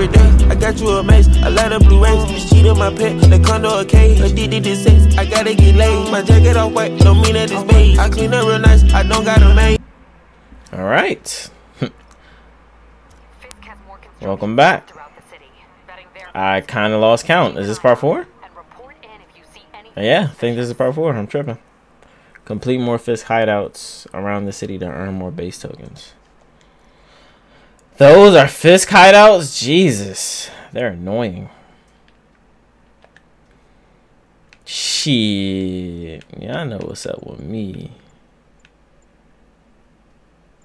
every day. I got you a mace, a lot of blue rays. This cheat on my pet, the condo a cage. Addicted to sex, I gotta get laid. My jacket off white, don't mean that it's beige. I clean up real nice, I don't got a maid. All right. Welcome back. I kind of lost count. Is this part four? Yeah, I think this is part four. I'm tripping. Complete more Fisk hideouts around the city to earn more base tokens. Those are Fisk hideouts? Jesus. They're annoying. Shit. Y'all know what's up with me.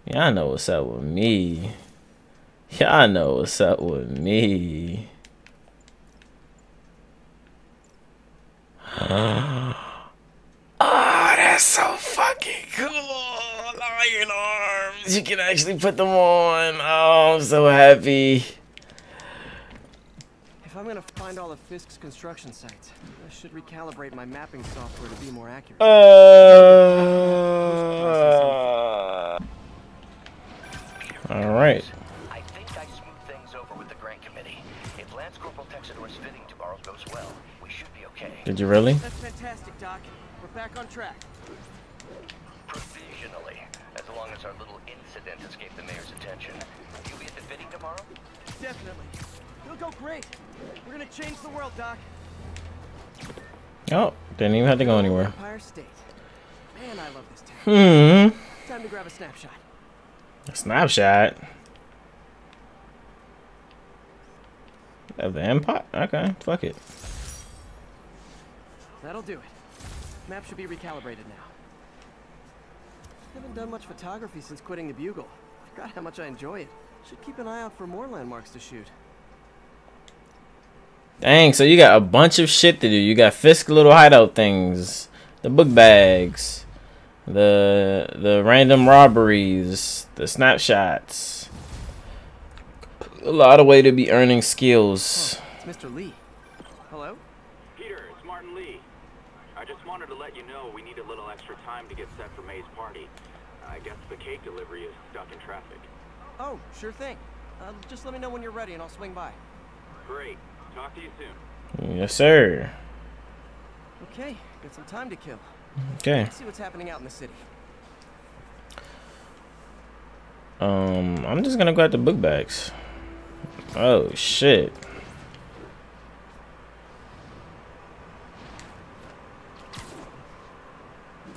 Y'all know what's up with me. Y'all know what's up with me. oh, that's so fucking cool. Iron arms. You can actually put them on. Oh, I'm so happy. If I'm gonna find all of Fisk's construction sites, I should recalibrate my mapping software to be more accurate. Uh, all right. I think I smoothed things over with the grant committee. If Lance Corporal Texidor's fitting tomorrow goes well, we should be okay. Did you really? That's fantastic, Doc. We're back on track. Provisionally, as long our little incident escaped the mayor's attention. You'll be at the fitting tomorrow? Definitely. It'll go great. We're gonna change the world, Doc. Oh, didn't even have to go anywhere. Empire State. Man, I love this town. Hmm. Time to grab a snapshot. A snapshot of the empire. Okay, fuck it. That'll do it. Map should be recalibrated now. Haven't done much photography since quitting the Bugle. Forgot how much I enjoy it. Should keep an eye out for more landmarks to shoot. Dang, so you got a bunch of shit to do. You got Fisk little hideout things, the book bags, the the random robberies, the snapshots. A lot of way to be earning skills. Oh, it's Mr. Lee. Hello? Peter, it's Martin Lee. I just wanted to let you know we need a little extra time to get set for May's party. I guess the cake delivery is stuck in traffic. Oh, sure thing. Uh, just let me know when you're ready and I'll swing by. Great. Talk to you soon. Yes, sir. Okay, got some time to kill. Okay. Let's see what's happening out in the city. Um, I'm just gonna grab the book bags. Oh shit.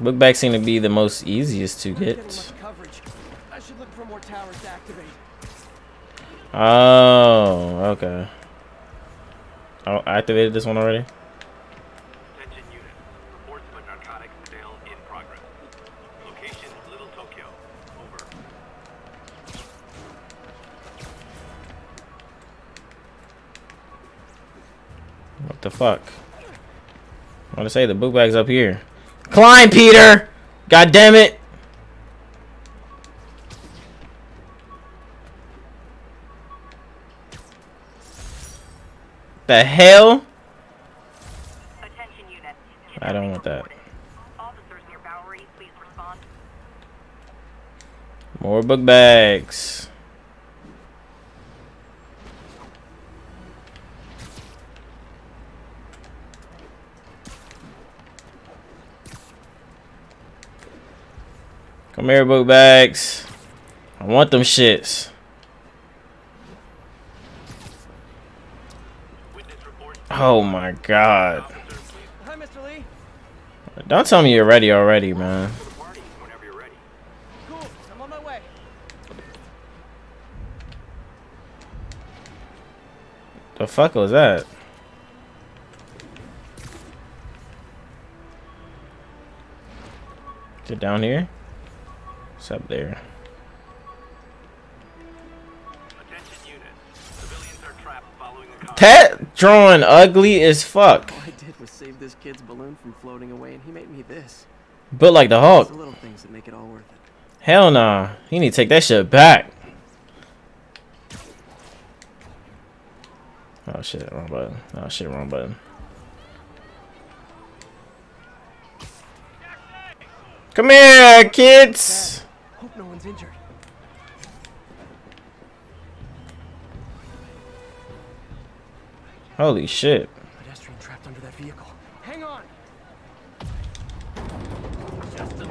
Book bags seem to be the most easiest to get. I should look for more towers to activate. Oh, okay. Oh, I activated this one already. Attention unit. Reports of a narcotics sale in progress. Location, Little Tokyo. Over. What the fuck? I want to say the book bag's up here. Climb, Peter! God damn it! The hell? I don't want that. Officers near Bowery, please respond. More book bags. Come here, book bags. I want them shits. Oh my god. Don't tell me you're ready already, man. The fuck was that? Is it down here? It's up there. Attention unit. Civilians are trapped following the car. That drawing ugly as fuck. All I did was save this kid's balloon from floating away, and he made me this. Built like the Hulk. the little things that make it all worth it. Hell nah. He need to take that shit back. Oh shit, wrong button. Oh shit, wrong button. Come here, kids. Hope no one's injured. Holy shit. Pedestrian trapped under that vehicle. Hang on.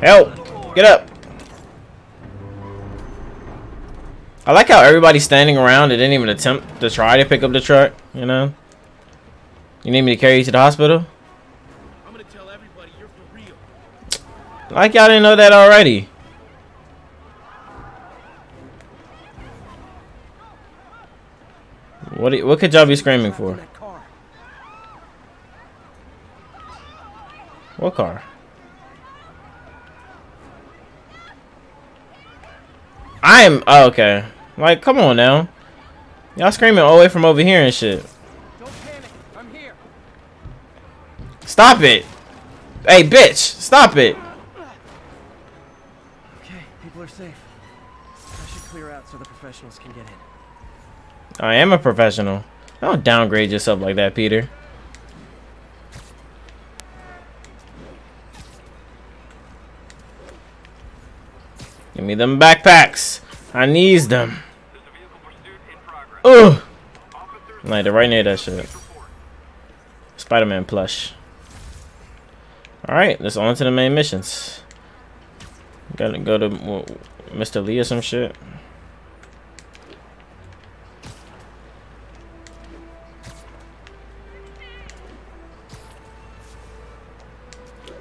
Help! Get up! I like how everybody's standing around and didn't even attempt to try to pick up the truck, you know? You need me to carry you to the hospital? I'm gonna tell everybody you're for real. Like y'all didn't know that already. What you- what could y'all be screaming for? What car? I am oh, okay. Like, come on now. Y'all screaming all the way from over here and shit. Stop it! Hey, bitch! Stop it! Okay, people are safe. I should clear out so the professionals can get in. I am a professional. Don't downgrade yourself like that, Peter. Give me them backpacks. I needs them. Ugh. Like, they're right near that shit. Spider-Man plush. Alright, let's on to the main missions. Gotta go to Mr. Lee or some shit.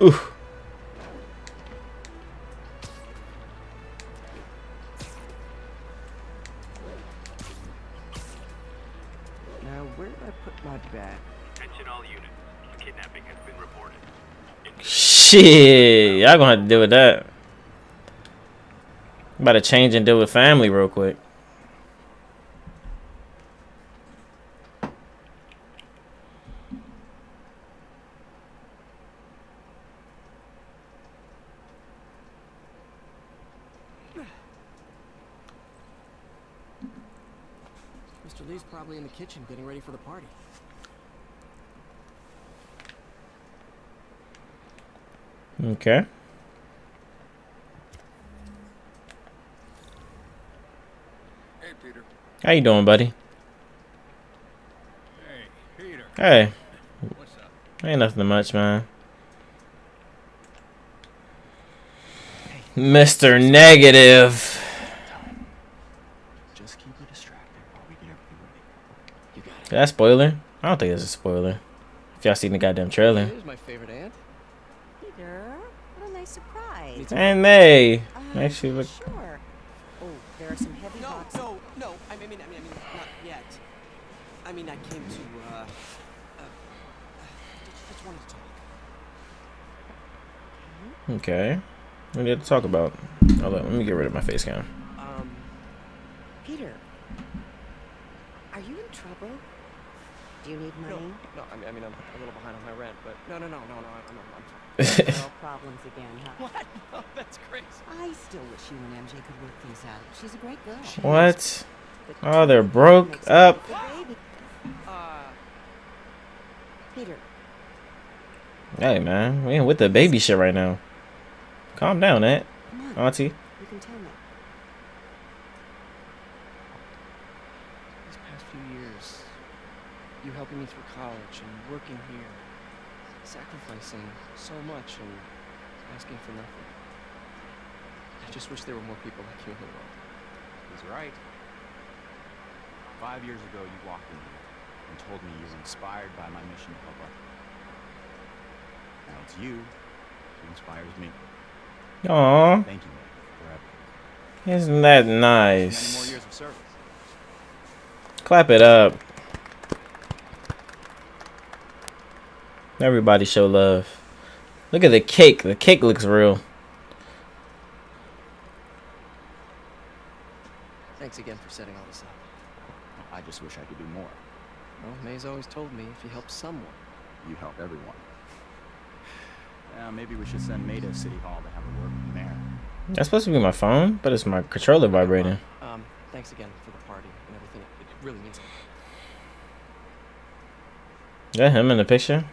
Ooh. Now, where did I put my bag? Attention all units. Kidnapping has been reported. Shit, y'all gonna have to deal with that. About to change and deal with family real quick. Mr. Lee's probably in the kitchen getting ready for the party. Okay. Hey, Peter. How you doing, buddy? Hey, Peter. Hey, What's up? ain't nothing much, man. Mr. Negative. Just keep her distracted while we get everything ready. You got it. Is that a spoiler? I don't think it's a spoiler. If y'all seen the goddamn trailer. Here's my favorite aunt. Peter, what a nice surprise. And they Uh, actually look. Sure. Oh, there are some heavy No, boxes. no, no. I mean, I mean, I mean, not yet. I mean, I came to, uh, uh, just, just wanted to talk. Okay. We need to talk about? Hold on, let me get rid of my face cam. Um, Peter, are you in trouble? Do you need no, money? no. I mean, I mean, I'm a little behind on my rent, but no, no, no, no, no. I'm, I'm, I'm fine. Problems again, huh? What? No, that's crazy. I still wish you and MJ could work things out. She's a great girl. what? Oh, they're broke up. a good baby. Uh, Peter, Hey, man. We ain't with the baby shit right now. Calm down, Aunt. come. Auntie. You can tell me. these past few years, you helping me through college and working here, sacrificing so much and asking for nothing. I just wish there were more people like you in the world. He's right. Five years ago, you walked in here and told me you were inspired by my mission to help others. Now it's you who inspires me. Aw, Thank you, Nick, for isn't that Many more nice? years of service. Clap it up. Everybody show love. Look at the cake. The cake looks real. Thanks again for setting all this up. I just wish I could do more. Well, May's always told me if you help someone, You help everyone. Uh, maybe we should send May to City Hall to have a word with the mayor. That's supposed to be my phone, but it's my controller vibrating. um, thanks again for the party and everything. It, it really means something. Is that him in the picture?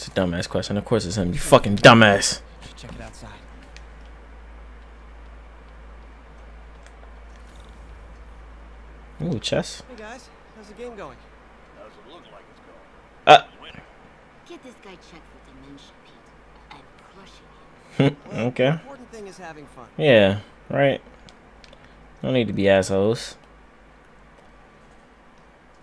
It's a dumbass question. Of course it's him. You fucking dumbass. Should check it outside. Ooh, chess. Hey guys, How's the game going? Doesn't look like it's going. Uh. Get this guy checked for dementia, Pete. I'm crushing him. Well, okay. The important thing is having fun. Yeah, right. No need to be assholes.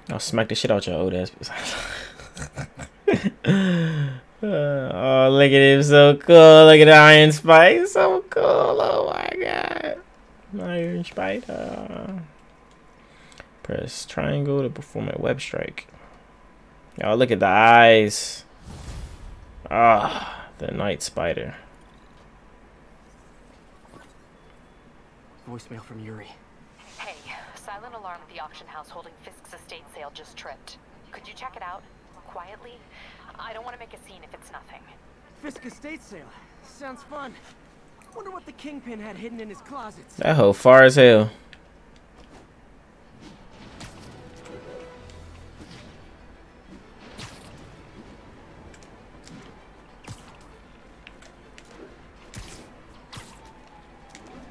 I'll smack the shit out your old ass. Uh, oh, look at him, so cool. Look at the Iron Spike, so cool. Oh my god. Iron Spider. Press triangle to perform a web strike. Oh, look at the eyes. Ah, the Night Spider. Voicemail from Yuri. Hey, silent alarm at the auction house holding Fisk's estate sale just tripped. Could you check it out? Quietly? I don't want to make a scene if it's nothing. Fisk estate sale. Sounds fun. Wonder what the kingpin had hidden in his closets. That hoe far as hell.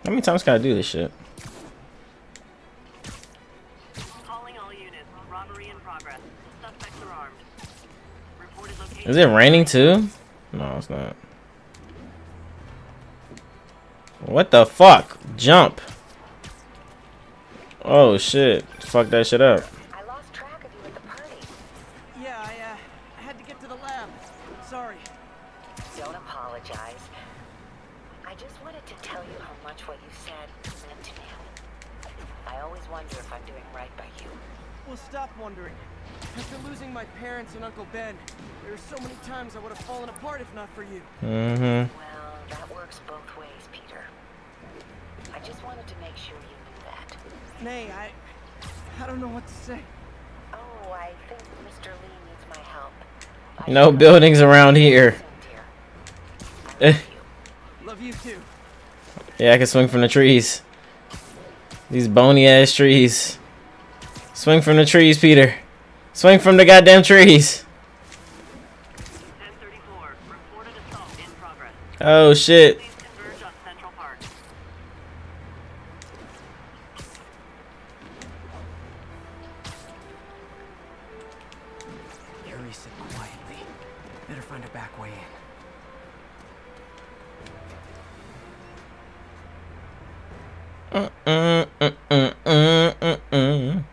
How many times can I do this shit? Is it raining too? No, it's not. What the fuck? Jump. Oh shit. Fuck that shit up. There are so many times I would have fallen apart if not for you. Mm-hmm. Well, that works both ways, Peter. I just wanted to make sure you knew that. Nay, I... I don't know what to say. Oh, I think Mr. Lee needs my help. I No buildings around here. soon, love you. Love you too. Yeah, I can swing from the trees. These bony ass trees. Swing from the trees, Peter. Swing from the goddamn trees. 1034. Reported assault in progress. Oh shit. Please converge on Central Park. Yuri said quietly. Better find a back way in. Mm, mm, mm, mm, mm, mm.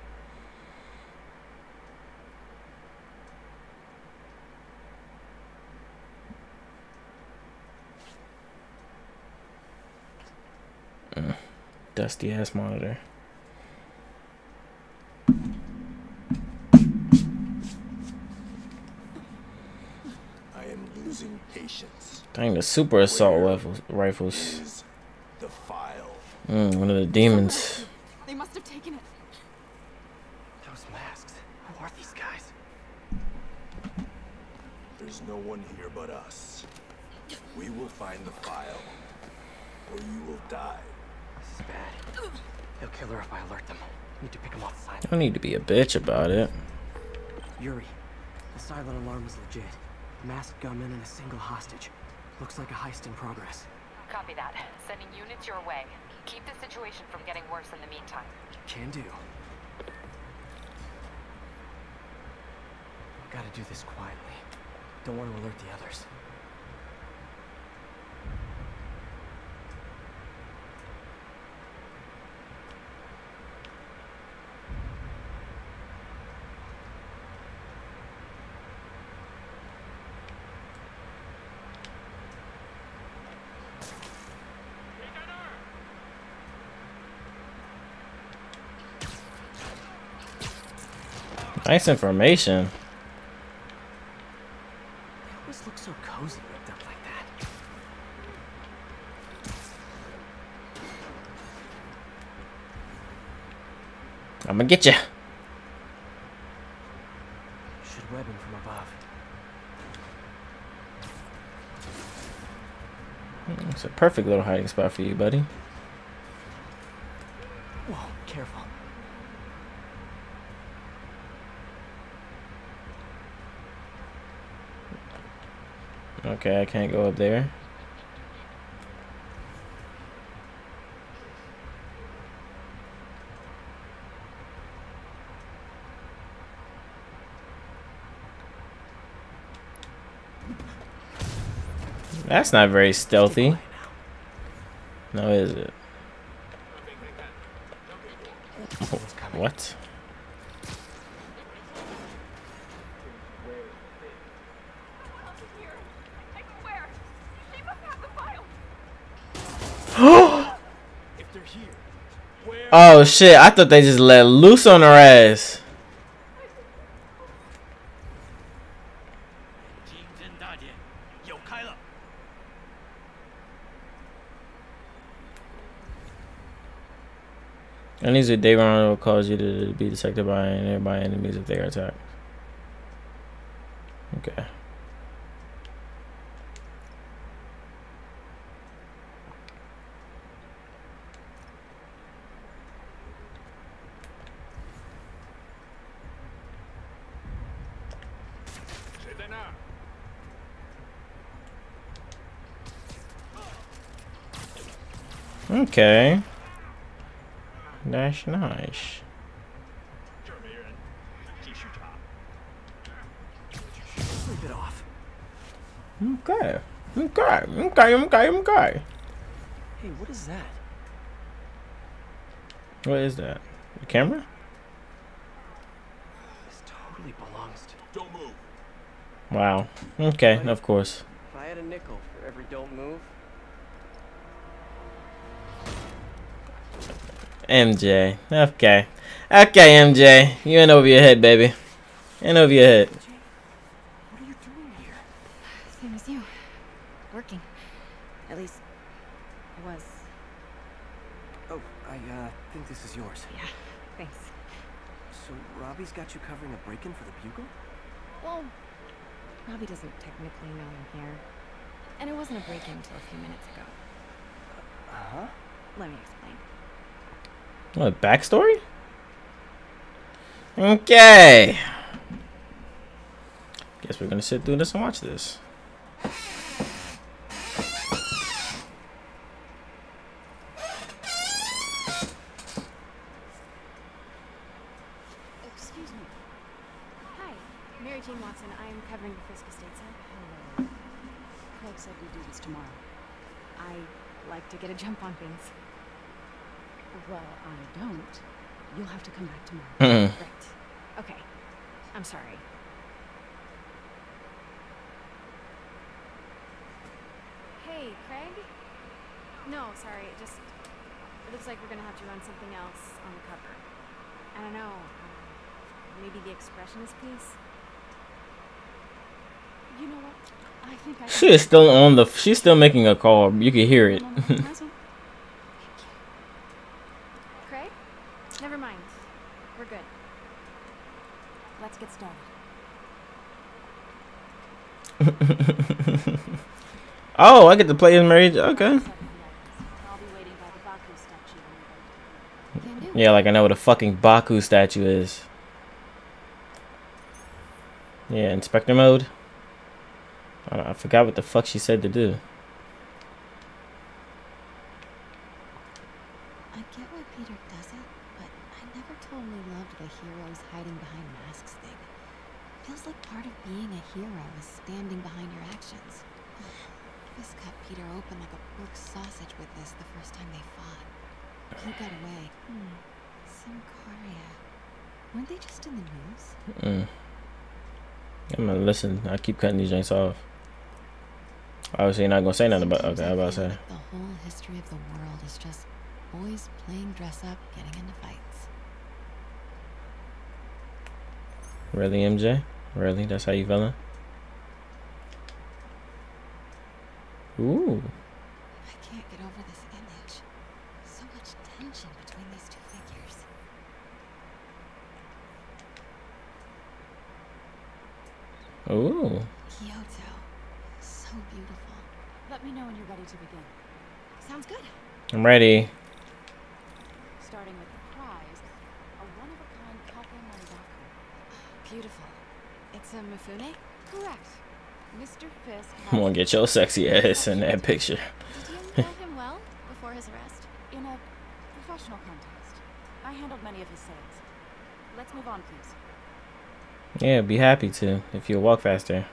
Mm. Dusty ass monitor. I am losing patience. Dang, the super assault rifles. rifles. The file. Mm, one of the demons. They must have taken it. Those masks. Who are these guys? There's no one here but us. We will find the file, or you will die. This is bad. They'll kill her if I alert them. Need to pick them off silent. Don't need to be a bitch about it. Yuri, the silent alarm is legit. Masked gunman and a single hostage. Looks like a heist in progress. Copy that. Sending units your way. Keep the situation from getting worse in the meantime. Can do. Gotta do this quietly. Don't want to alert the others. Nice information. They always look so cozy like. I'm gonna get you. Should web him from above. It's a perfect little hiding spot for you, buddy. Can't go up there. That's not very stealthy. No, is it? What? oh shit, I thought they just let loose on her ass. And these are Arnold will cause you to be detected by nearby enemies if they are attacked. Okay. Okay. That's nice. Sleep it off. Okay. Okay. Okay. Okay. Okay. Hey, what is that? What is that? The camera? This totally belongs to. Don't move. Wow. Okay. Of course. MJ. Okay. Okay, MJ. You in over your head, baby. In over your head. what are you doing here? Same as you. Working. At least, I was. Oh, I uh think this is yours. Yeah, thanks. So Robbie's got you covering a break-in for the Bugle? Well, Robbie doesn't technically know I'm here. And it wasn't a break-in until a few minutes ago. Uh huh. Let me explain. What, backstory? Okay. Guess we're gonna sit through this and watch this. Excuse me. Hi, Mary Jane Watson. I am covering the Fisk Estate, sir. Hello. Craig said we do this tomorrow. I like to get a jump on things. Well, I don't. You'll have to come back tomorrow. Hmm. Right. Okay. I'm sorry. Hey, Craig? No, sorry. It just it looks like we're gonna have to run something else on the cover. I don't know. um, Maybe the expressionist piece. You know what? I think I She is still on the. She's still making a call. You can hear it. Present. Craig? Never mind. We're good. Let's get started. Oh, I get to play as Mary. Okay. Yeah, like I know what a fucking Baku statue is. Yeah, inspector mode. I, I forgot what the fuck she said to do. I get why Peter does it, but I never totally loved the heroes hiding behind masks thing. Feels like part of being a hero is standing behind your actions. Fisk cut Peter open like a pork sausage with this the first time they fought. He got away. Hmm. Symkaria. Weren't they just in the news? Mm. I'm gonna listen. I keep cutting these joints off. Obviously, you're not gonna say nothing about. Okay, I'm about to say. The whole history of the world is just boys playing dress up, getting into fights. Really, MJ? Really? That's how you feeling? Ooh. I can't get over this image. So much tension between these two figures. Ooh. Kyoto. So beautiful. Let me know when you're ready to begin. Sounds good. I'm ready. Starting with the prize, a one-of-a-kind Kaku Mangaku. Beautiful. It's a Mifune? Correct. Mr. Fisk I'm gonna get your sexy ass in that picture. Did you know him well before his arrest? in a professional context. I handled many of his sales. Let's move on, please. Yeah, be happy to if you'll walk faster.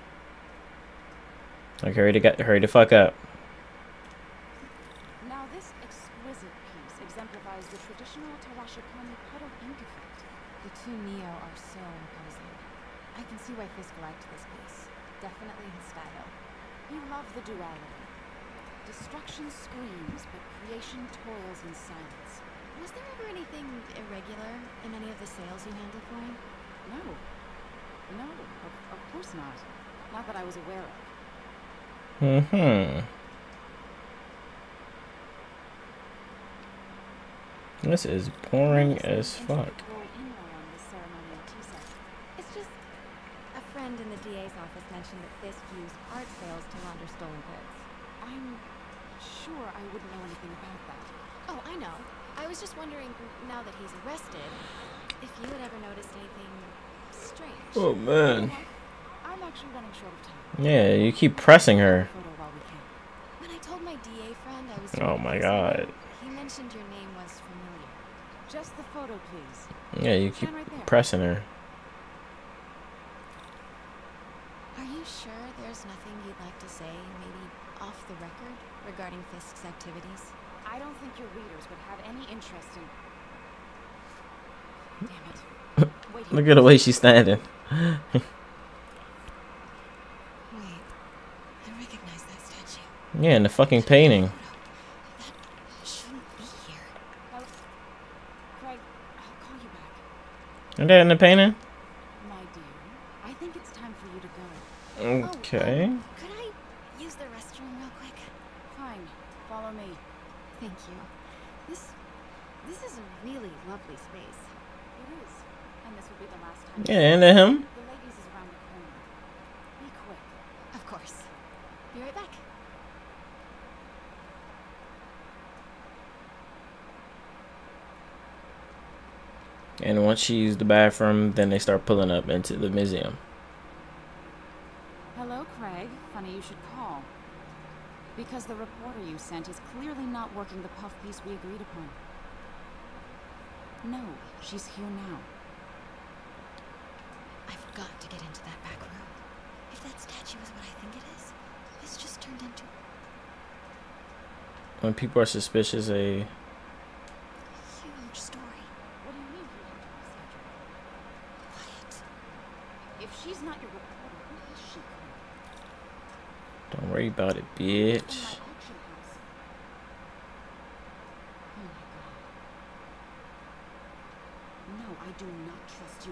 Like hurry to get hurry the fuck up. Now this exquisite piece exemplifies the traditional tarashikomi puddle ink effect. The two Nio are so imposing. I can see why Fisk liked this piece. Definitely his style. You love the duality. Destruction screams, but creation toils in silence. Was there ever anything irregular in any of the sales you handled for him? No. No, of, of course not. Not that I was aware of. Mm-hmm. This is boring as fuck. Roll in more on this ceremonial tea set. It's just a friend in the DA's office mentioned that Fisk used art sales to launder stolen goods. I'm sure I wouldn't know anything about that. Oh, I know. I was just wondering, now that he's arrested, if you had ever noticed anything strange. Oh man. I'm actually running short of time. Yeah, you keep pressing her. Photo while we can. When I told my DA friend I was Oh my god. he mentioned your name was familiar. Just the photo, please. Yeah, you keep right pressing her. Are you sure there's nothing you'd like to say, maybe off the record, regarding Fisk's activities? I don't think your readers would have any interest in. Damn it. Wait. Look at the way she's standing. Wait. I recognize that statue. Yeah, in the fucking painting. That shouldn't be here. Oh, Craig, I'll call you back. Isn't that in the painting? My dear, I think it's time for you to go. Oh, Okay. could I use the restroom real quick? Fine. Follow me. Thank you. This this is a really lovely space. It is. And this will be the last time. Yeah, into uh, him. The ladies is around the corner. Be quick. Of course. Be right back. And once she used the bathroom, then they start pulling up into the museum. Hello, Craig. Funny you should call. Because the reporter you sent is clearly not working the puff piece we agreed upon. No, she's here now. I've got to get into that back room. If that statue is what I think it is, this just turned into When people are suspicious, they a huge story. What do you mean you have Quiet. If she's not your reporter, who is she, Craig? don't worry about it, In bitch. my auction house. Oh my god. No, I do not trust you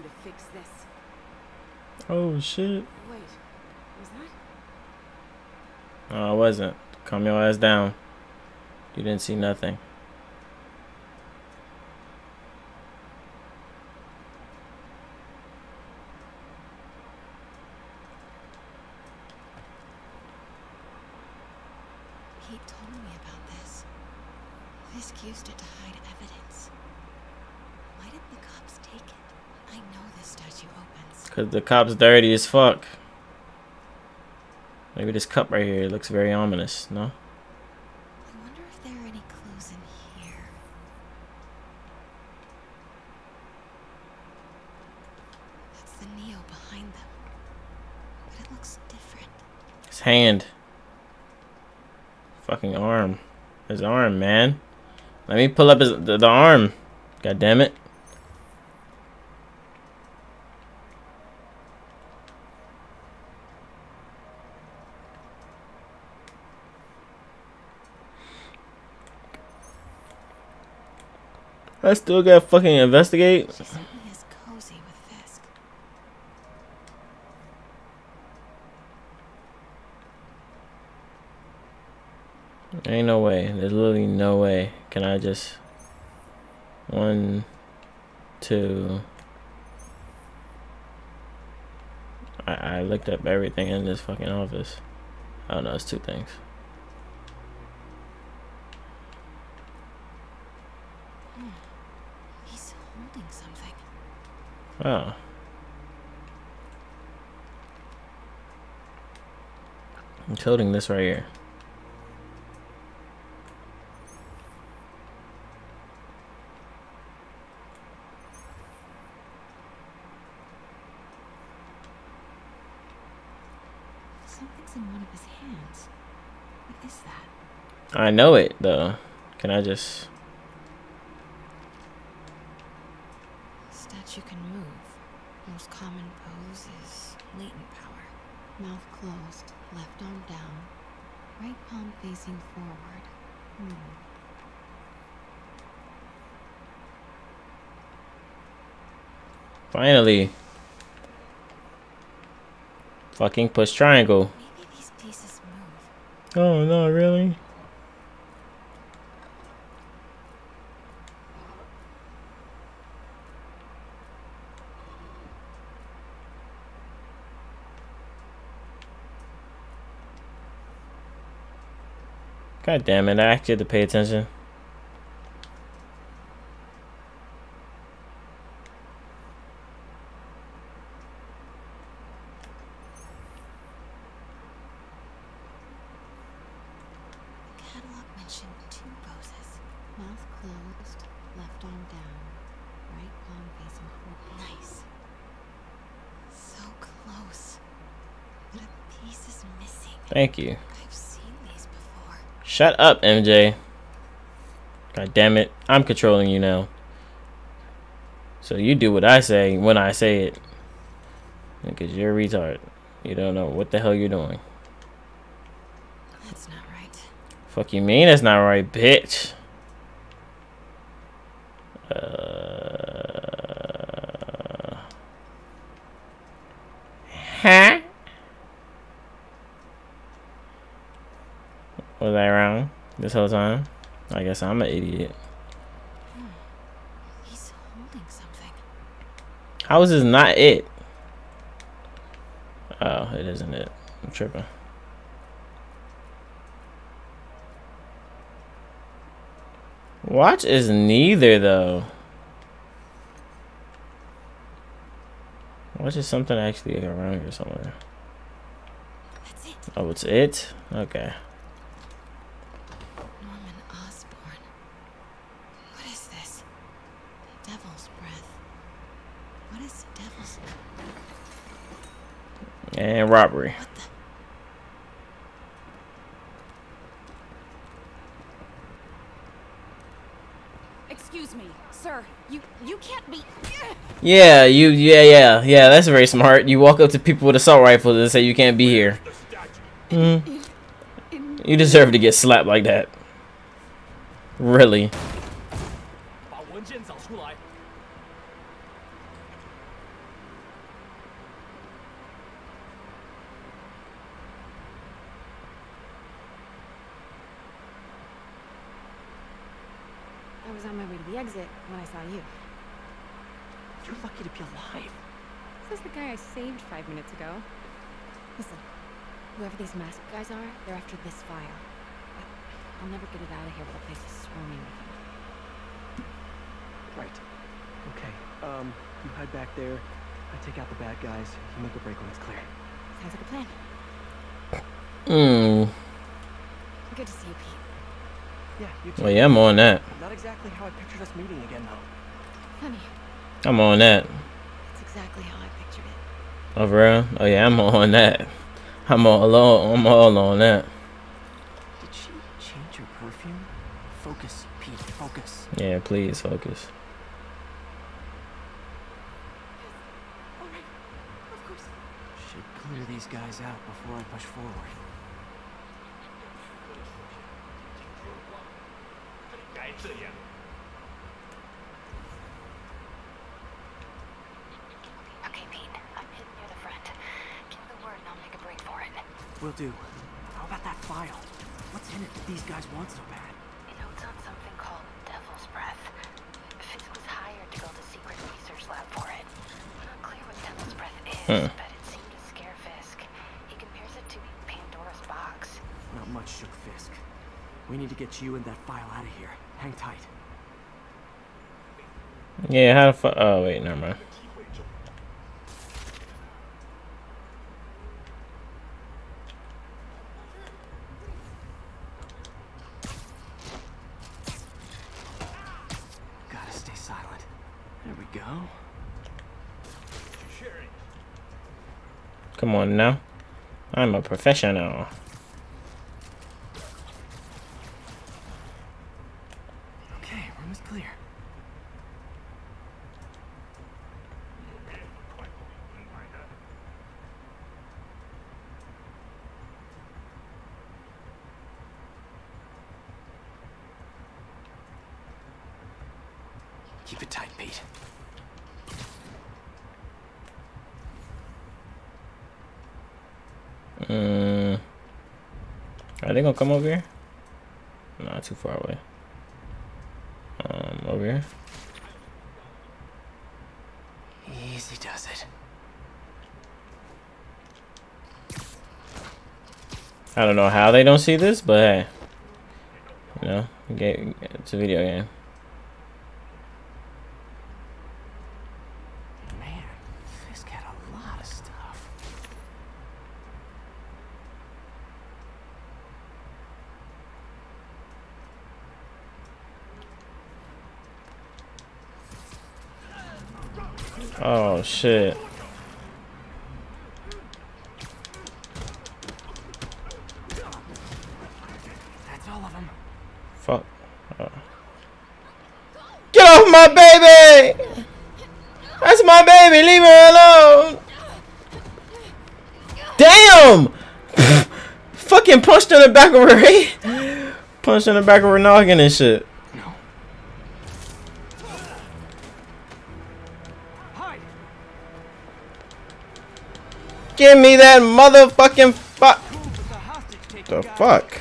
to fix this. Oh shit. Wait, was that? No, I wasn't. Calm your ass down. You didn't see nothing. He told me about this. Fisk used it to hide evidence. Why did the cops take it? I know this statue The cop's dirty as fuck. Maybe this cup right here looks very ominous, no? I wonder if there are any clues in here. That's the Nio behind them. But it looks different. His hand. Fucking arm. His arm, man. Let me pull up his the, the arm. God damn it. I still gotta fucking investigate. Cozy with Fisk. Ain't no way. There's literally no way. Can I just one, two? I I looked up everything in this fucking office. Oh, I don't know. It's two things. He's holding something. Oh. I'm holding this right here. Something axe in one of his hands. What is that? I know it though. Can I just? Statue can move. Most common pose is latent power. Mouth closed, left arm down, right palm facing forward. Hmm. Finally. Fucking push triangle. Maybe these pieces move. Oh no, really? God damn it, I actually had to pay attention. The catalog mentioned two poses. Mouth closed, left arm down, right palm facing forward. Nice. So close. But piece is missing. Thank you. I've seen these before. Shut up, MJ. God damn it. I'm controlling you now. So you do what I say when I say it. Because you're a retard. You don't know what the hell you're doing. That's not right. Fuck you mean that's not right, bitch. Uh, huh? Was I wrong this whole time? I guess I'm an idiot. Hmm. He's holding something. How is this not it? Oh, it isn't it. I'm tripping. Watch is neither though. Watch is something actually around here somewhere. That's it. Oh, it's it? Okay. Norman Osborn. What is this? Devil's breath. What is devil's And robbery. Excuse me, sir. You you can't be. Yeah, you yeah, yeah, yeah, that's very smart. You walk up to people with assault rifles and say you can't be here. Mm. You deserve to get slapped like that. Really. I take out the bad guys. You make a break when it's clear. Sounds like a plan. Hmm. Good to see you, Pete. Yeah, you too. Well, yeah, I'm on that. Not exactly how I pictured us meeting again, though. Funny. I'm on that. That's exactly how I pictured it. Oh, for? Oh, yeah, I'm on that. I'm all on. I'm all on that. Did she change her perfume? Focus, Pete. Focus. Yeah, please focus. All right. Of course. Should clear these guys out before I push forward. Okay, Pete. I'm hidden near the front. Give the word and I'll make a break for it. Will do. How about that file? What's in it that these guys want so bad? It Notes on something called Devil's Breath. Fisk was hired to build a secret research lab for it. Not clear what Devil's Breath is, Hmm. but it seemed to scare Fisk. He compares it to Pandora's box. Not much shook Fisk. We need to get you and that file out of here. Hang tight. Yeah, how the fuck? Oh, wait, never mind. Gotta stay silent. There we go. Come on now. I'm a professional. Okay, room is clear. Keep it tight, Pete. Mm. Are they gonna come over here? Not too far away. Um, over here. Easy does it. I don't know how they don't see this, but hey, you know, it's a video game. Man, Fisk had a lot of stuff. Oh shit. That's all of them. Fuck. Oh. Get off my baby! That's my baby. Leave her alone. Damn! Fucking punched in the back of her head. Punched in the back of her noggin and shit. Give me that motherfucking fuck. The fuck?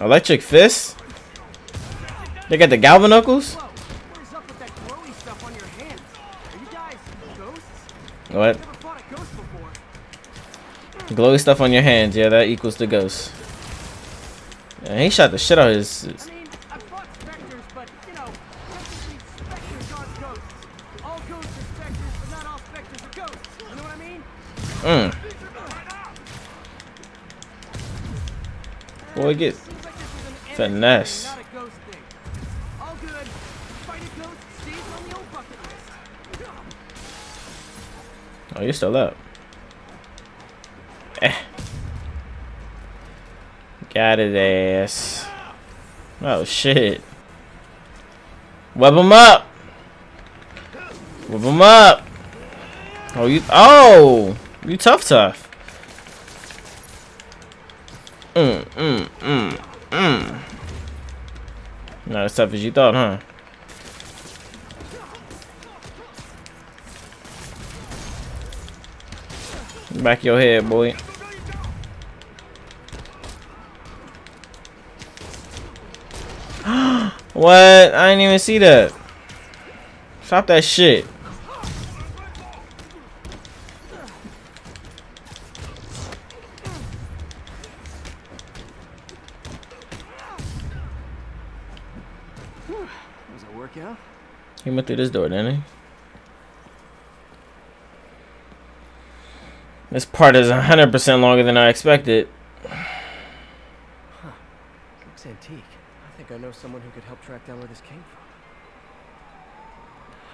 Electric fist? They got the Galvanuckles? What glowy stuff on your hands? Yeah, that equals the ghost. Yeah, he shot the shit out of his. his- Mm. Boy, get finesse. Oh, you're still up. Eh. Got his ass. Oh shit. Web him up. Web him up. Oh you. Oh, you tough tough. Mm mm mm mm. Not as tough as you thought, huh? Back your head, boy. what? I didn't even see that. Stop that shit. Was that? He went through this door, didn't he? This part is 100% longer than I expected. Huh. Looks antique. I think I know someone who could help track down where this came from.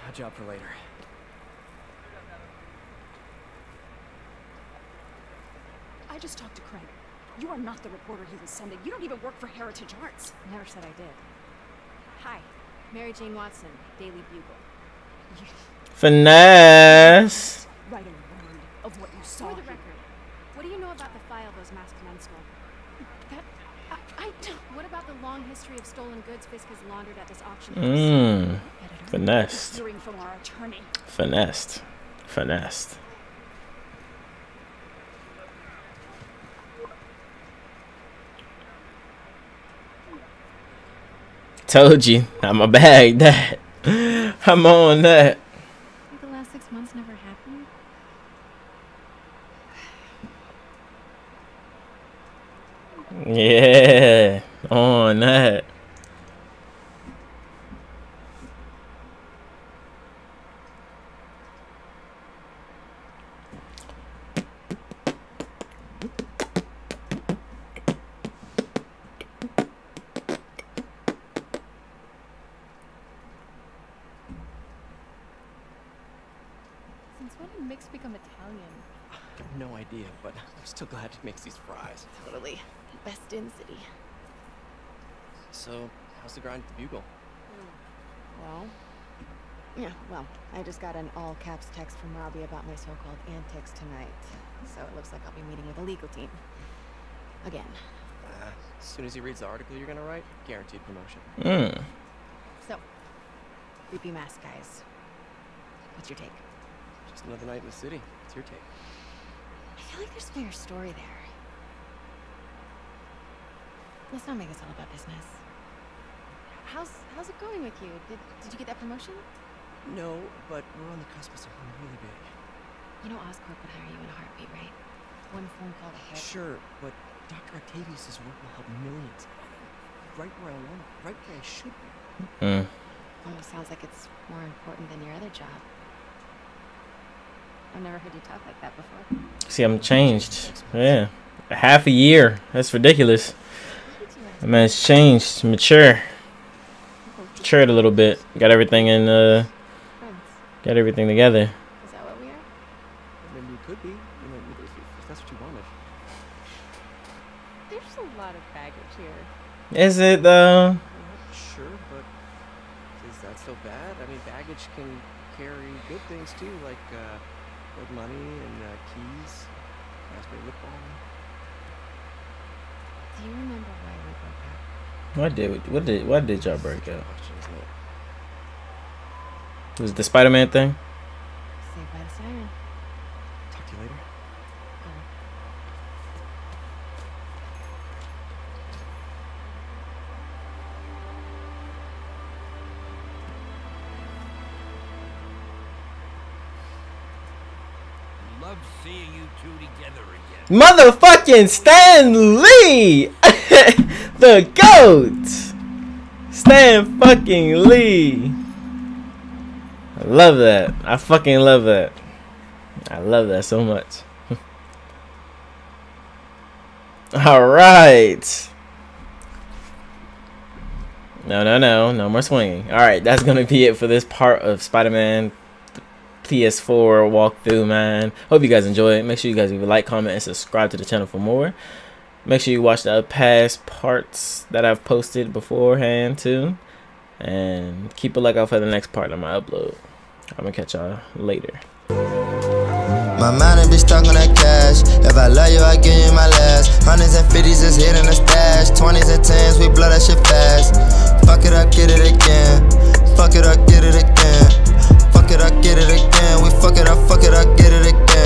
A job for later. I just talked to Craig. You are not the reporter he was sending. You don't even work for Heritage Arts. Never said I did. Hi, Mary Jane Watson, Daily Bugle. Finesse. Write a word of what you saw. For the record, what do you know about the file those masked men stole? That I, I don't. What about the long history of stolen goods Fisk has laundered at this auction house? Mmm. Finessed. Hearing from our attorney. Finessed. Finessed. Told you. I'm a bag that. I'm on that. The last six months never happened? Yeah. On that. Since when did Mix become Italian? have no idea, but I'm still glad he makes these fries. Totally. Best in city. So, how's the grind at the Bugle? Well, yeah, well, I just got an all caps text from Robbie about my so called antics tonight. So it looks like I'll be meeting with a legal team. Again. Uh, as soon as he reads the article you're gonna write, guaranteed promotion. Mm. So, creepy mask guys. What's your take? Just another night in the city. What's your take? I feel like there's a bigger story there. Let's not make this all about business. How's how's it going with you? Did did you get that promotion? No, but we're on the cusp of something really big. You know Oscorp would hire you in a heartbeat, right? One phone call ahead. Sure, but Dr. Octavius' work will help millions. Right where I want it, right where I should be. Mm. Almost sounds like it's more important than your other job. I've never heard you talk like that before. See, I'm changed. Yeah. Half a year. That's ridiculous. The it's changed, mature. Matured a little bit. Got everything in, uh, got everything together. Is that what we are? Maybe you could be, you know, if, if that's what you wanted. There's a lot of baggage here. Is it, though? Sure, but is that so bad? I mean, baggage can carry good things too, like uh, old money and uh, keys, raspberry lip balm. Do you remember why we broke up? What did, what did, what did y'all break up? It? Was it the Spider-Man thing? Saved by the siren. Talk to you later. Love seeing you two together again. Motherfucking Stan Lee! the GOAT! Stan fucking Lee! I love that. I fucking love that. I love that so much. Alright. No, no, no. No more swinging. Alright, that's going to be it for this part of Spider-Man PS4 walkthrough, man. Hope you guys enjoy it. Make sure you guys leave a like, comment, and subscribe to the channel for more. Make sure you watch the past parts that I've posted beforehand too. And keep a lookout for the next part of my upload. I'm gonna catch y'all later. My mind that cash. If I love you, I give you my last. Hundreds and fifties is hidden in the stash. Twenties and tens, we that shit fast. Fuck it get it again. Fuck it get it again. Fuck it get it again. We fuck it fuck it get it again.